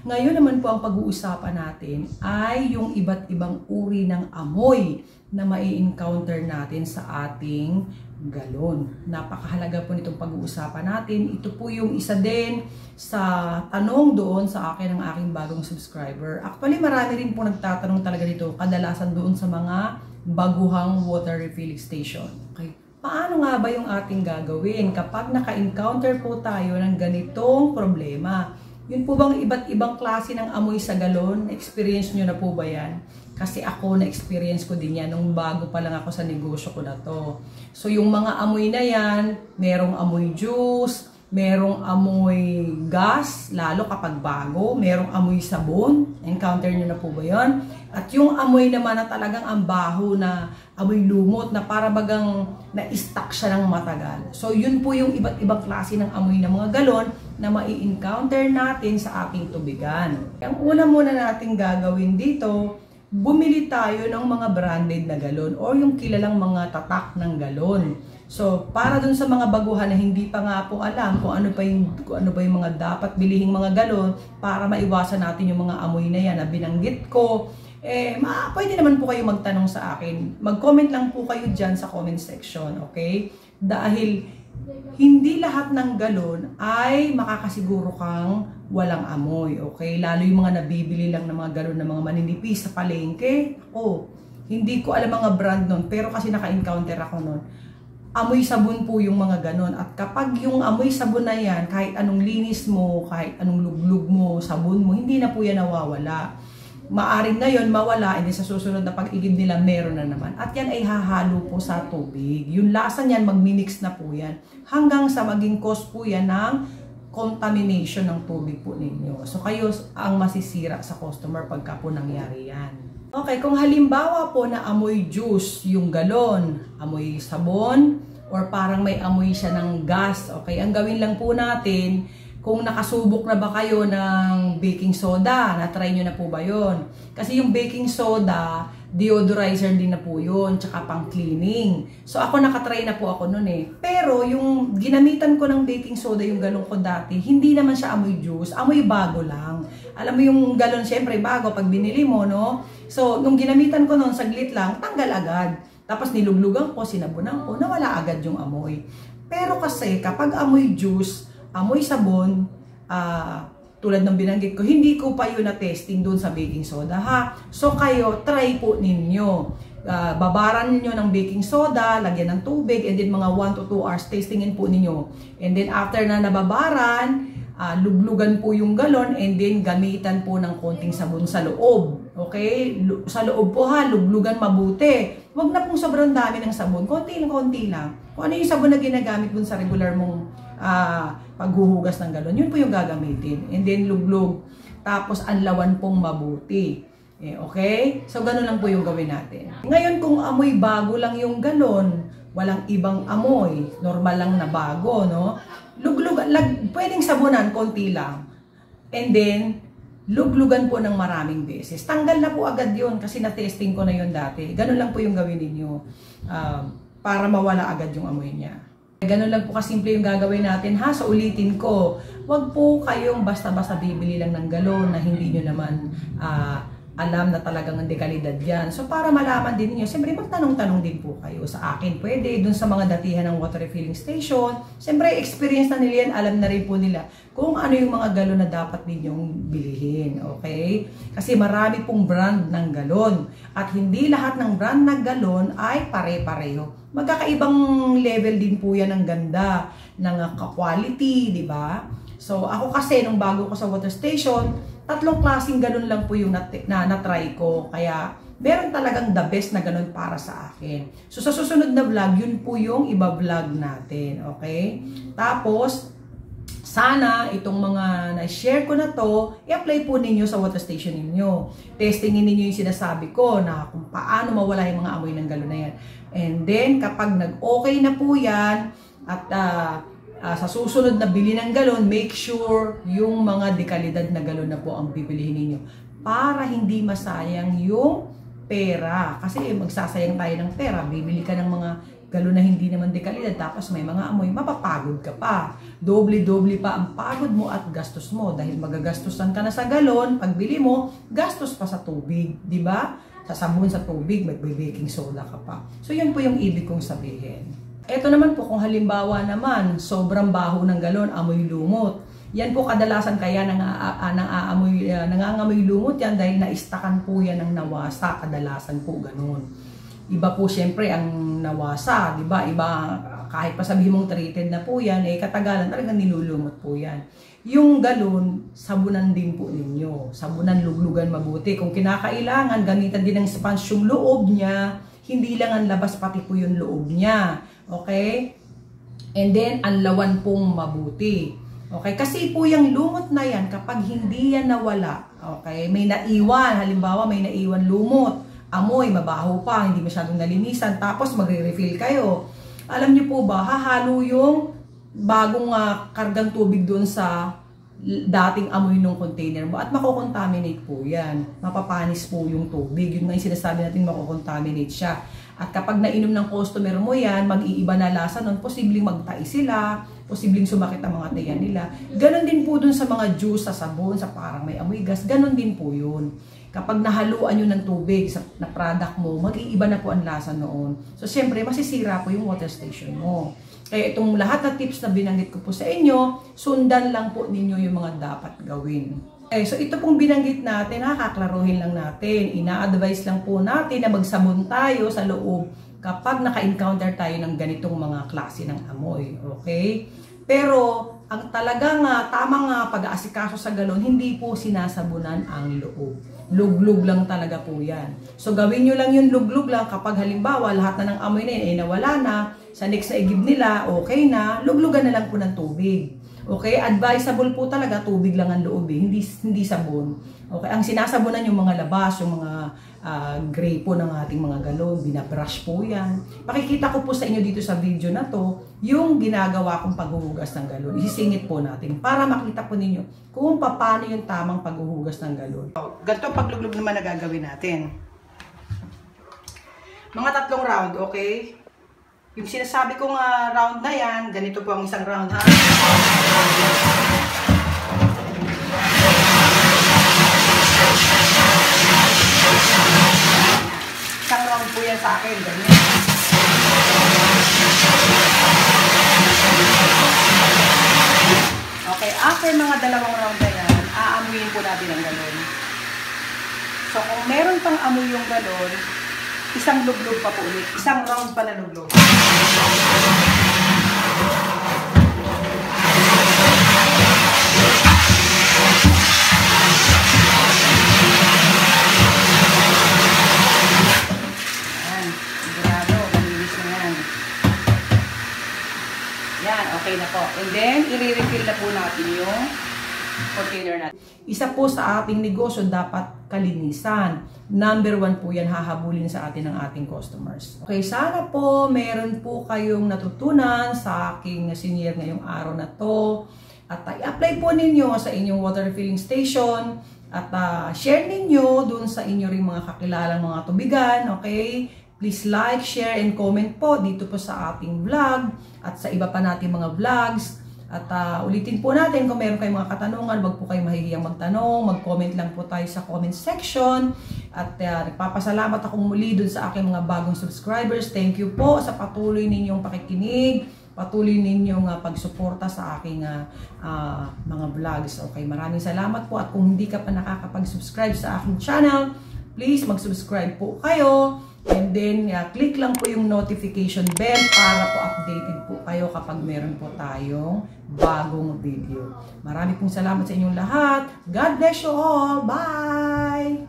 Ngayon naman po ang pag-uusapan natin ay yung iba't ibang uri ng amoy na mai-encounter natin sa ating galon. Napakahalaga po nitong pag-uusapan natin. Ito po yung isa din sa tanong doon sa akin ng aking bagong subscriber. Actually, marami rin po nagtatanong talaga dito, kadalasan doon sa mga baguhang water refilling station. Okay? Paano nga ba yung ating gagawin kapag naka-encounter po tayo ng ganitong problema? Yun po bang iba't ibang klase ng amoy sa galon? Experience nyo na po ba yan? Kasi ako na-experience ko din yan nung bago pa lang ako sa negosyo ko na to. So yung mga amoy na yan, merong amoy juice, merong amoy gas, lalo kapag bago, merong amoy sabon. Encounter nyo na po ba yun? At yung amoy naman na talagang ang baho na amoy lumot na para bagang na-stuck siya ng matagal. So yun po yung iba't ibang klase ng amoy ng mga galon na mai-encounter natin sa ating tubigan. Ang una muna nating gagawin dito, bumili tayo ng mga branded na galon or yung kilalang mga tatak ng galon. So, para dun sa mga baguhan na hindi pa nga po alam kung ano pa yung, kung ano ba yung mga dapat bilihing mga galon para maiwasan natin yung mga amoy na yan na binanggit ko, eh, ma pwede naman po kayo magtanong sa akin. Mag-comment lang po kayo dyan sa comment section, okay? Dahil hindi lahat ng galon ay makakasiguro kang walang amoy, okay? Lalo yung mga nabibili lang ng mga galon ng mga maninipis sa palengke. Oh, hindi ko alam mga brand nun, pero kasi naka-encounter ako nun. Amoy sabon po yung mga ganon. At kapag yung amoy sabon na yan, kahit anong linis mo, kahit anong luglug mo, sabon mo, hindi na po yan nawawala maaring ngayon mawala, hindi sa susunod na pag-igib nila meron na naman. At yan ay hahalo po sa tubig. Yung lasa niyan, magmimix na po yan. Hanggang sa maging cause po yan ng contamination ng tubig po ninyo. So kayo ang masisira sa customer pagka po nangyari yan. Okay, kung halimbawa po na amoy juice yung galon, amoy sabon, or parang may amoy siya ng gas, okay, ang gawin lang po natin, kung nakasubok na ba kayo ng baking soda, na-try nyo na po ba yon? Kasi yung baking soda, deodorizer din na po yun, tsaka pang cleaning. So ako nakatry na po ako nun eh. Pero yung ginamitan ko ng baking soda, yung galon ko dati, hindi naman siya amoy juice, amoy bago lang. Alam mo yung galon syempre bago pag binili mo, no? So nung ginamitan ko nun, saglit lang, tanggal agad. Tapos niluglugan ko, sinabunan ko, nawala agad yung amoy. Pero kasi kapag amoy juice, amoy sabon, uh, tulad ng binanggit ko, hindi ko pa yun na-testing doon sa baking soda ha. So kayo, try po ninyo. Uh, babaran niyo ng baking soda, lagyan ng tubig, and then mga 1 to 2 hours, testingin po ninyo. And then after na nababaran, uh, luglugan po yung galon, and then gamitan po ng konting sabon sa loob. Okay? Sa loob po ha, luglugan mabuti. Huwag na pong sobrang dami ng sabon, konti lang, konti lang. Kung ano yung sabon na ginagamit mo sa regular mong uh, paghuhugas ng galon, yun po yung gagamitin. And then luglog. Tapos anlawan pong mabuti. Eh, okay? So, ganun lang po yung gawin natin. Ngayon, kung amoy bago lang yung galon, walang ibang amoy, normal lang na bago, no? Luglug, lag, pwedeng sabunan, konti lang. And then, luglugan po ng maraming beses. Tanggal na po agad yun kasi na-testing ko na yun dati. Ganun lang po yung gawin ninyo um, para mawala agad yung amoy niya. Ganun lang po kasimple yung gagawin natin ha. So ulitin ko, wag po kayong basta-basta bibili lang ng galon na hindi nyo naman uh, alam na talagang dekalidad yan. So para malaman din niyo, siyempre magtanong-tanong din po kayo sa akin. Pwede dun sa mga datihan ng water refilling station. Siyempre experience na nila yan, alam na rin po nila kung ano yung mga galon na dapat ninyong bilihin. Okay? Kasi marami pong brand ng galon. At hindi lahat ng brand ng galon ay pare-pareho. Magkakaibang level din po yan ng ganda, ng quality, di ba? So ako kasi nung bago ko sa water station, tatlong klaseng ganun lang po yung na, na, na-try ko. Kaya, meron talagang the best na ganun para sa akin. So, sa susunod na vlog, yun po yung iba-vlog natin. Okay? Tapos, sana itong mga na-share ko na to, i-apply po ninyo sa water station ninyo. Testingin ninyo yung sinasabi ko na kung paano mawala yung mga amoy ng galon na yan. And then, kapag nag-okay na po yan, at uh, uh, sa susunod na bili ng galon, make sure yung mga dekalidad na galon na po ang bibilihin ninyo para hindi masayang yung pera. Kasi magsasayang tayo ng pera. Bibili ka ng mga galon na hindi naman dekalidad, tapos may mga amoy, mapapagod ka pa. Doble-doble pa ang pagod mo at gastos mo dahil magagastusan ka na sa galon, pagbili mo, gastos pa sa tubig, di ba? Sa sabon sa tubig, magbe-baking soda ka pa. So yun po yung ibig kong sabihin. Ito naman po kung halimbawa naman, sobrang baho ng galon, amoy lumot. Yan po kadalasan kaya nang, nang aamoy, uh, nangangamoy lumot yan dahil naistakan po yan ng nawasa, kadalasan po ganun. Iba po siyempre ang nawasa, di ba? Iba, kahit pa sabihin mong treated na po yan, eh katagalan talagang nilulumot po yan. Yung galon, sabunan din po ninyo. Sabunan, luglugan mabuti. Kung kinakailangan, gamitan din ng sponge yung loob niya, hindi lang ang labas, pati po yung loob niya. Okay? And then, ang lawan pong mabuti. Okay? Kasi po yung lumot na yan, kapag hindi yan nawala, okay, may naiwan, halimbawa may naiwan lumot, amoy, mabaho pa, hindi masyadong nalinisan, tapos magre-refill kayo. Alam niyo po ba, hahalo yung bagong uh, kargang tubig doon sa dating amoy ng container mo at makokontaminate po yan. Mapapanis po yung tubig. Yun nga yung sinasabi natin makokontaminate siya. At kapag nainom ng customer mo yan, mag-iiba na lasa nun, posibleng magtai sila, posibleng sumakit ang mga tiyan nila. Ganon din po dun sa mga juice, sa sabon, sa parang may amoy gas, ganon din po yun. Kapag nahaluan nyo ng tubig sa na product mo, mag-iiba na po ang lasa noon. So, siyempre, masisira po yung water station mo. Kaya itong lahat na tips na binanggit ko po sa inyo, sundan lang po ninyo yung mga dapat gawin. Okay, so ito pong binanggit natin, nakaklaruhin lang natin. Ina-advise lang po natin na magsabon tayo sa loob kapag naka-encounter tayo ng ganitong mga klase ng amoy. Okay? Pero, ang talagang uh, tamang uh, pag-aasikaso sa galon, hindi po sinasabunan ang loob. Luglug lang talaga po yan. So, gawin nyo lang yung luglug lang kapag halimbawa lahat na ng amoy na yun ay nawala na, sa next na igib nila, okay na, luglugan na lang po ng tubig. Okay, advisable po talaga tubig lang ang loob, eh. hindi hindi sabon. Okay, ang sinasabunan yung mga labas, yung mga uh, gray po ng ating mga galon, binabrush po 'yan. Pakikita ko po sa inyo dito sa video na 'to yung ginagawa kong paghuhugas ng galon. Isisingit po natin para makita po ninyo kung paano yung tamang paghuhugas ng galon. Oh, ganito pagluglog naman na gagawin natin. Mga tatlong round, okay? Yung sinasabi kong uh, round na yan, ganito po ang isang round ha. Isang round po yan sa akin, ganyan. Okay, after mga dalawang round na yan, aamuyin po natin ang galon. So, kung meron pang amoy yung galon, Isang luglog pa po ulit. Isang round pa na luglog. Okay na po. And then, i-refill na po natin yung container natin. Isa po sa ating negosyo dapat kalinisan. Number one po yan hahabulin sa atin ng ating customers. Okay, sana po meron po kayong natutunan sa aking senior ngayong araw na to. At uh, i-apply po ninyo sa inyong water filling station at uh, share ninyo dun sa inyo ring mga kakilalang mga tubigan, okay? Please like, share, and comment po dito po sa ating vlog at sa iba pa nating mga vlogs. At uh, ulitin po natin kung meron kayong mga katanungan, wag po kayong mahihiyang magtanong, mag-comment lang po tayo sa comment section. At uh, nagpapasalamat akong muli dun sa aking mga bagong subscribers. Thank you po sa patuloy ninyong pakikinig, patuloy ninyong uh, pagsuporta sa aking uh, uh, mga vlogs. Okay, maraming salamat po at kung hindi ka pa nakakapag-subscribe sa aking channel, please mag-subscribe po kayo. And then, uh, click lang po yung notification bell para po updated po kayo kapag meron po tayong bagong video. Marami pong salamat sa inyong lahat. God bless you all. Bye!